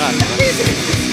ああ